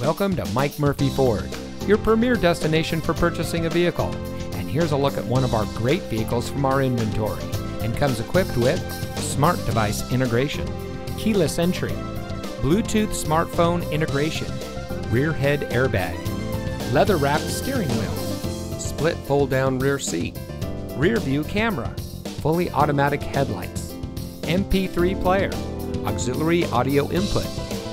Welcome to Mike Murphy Ford, your premier destination for purchasing a vehicle. And here's a look at one of our great vehicles from our inventory and comes equipped with smart device integration, keyless entry, Bluetooth smartphone integration, rear head airbag, leather wrapped steering wheel, split fold down rear seat, rear view camera, fully automatic headlights, MP3 player, auxiliary audio input,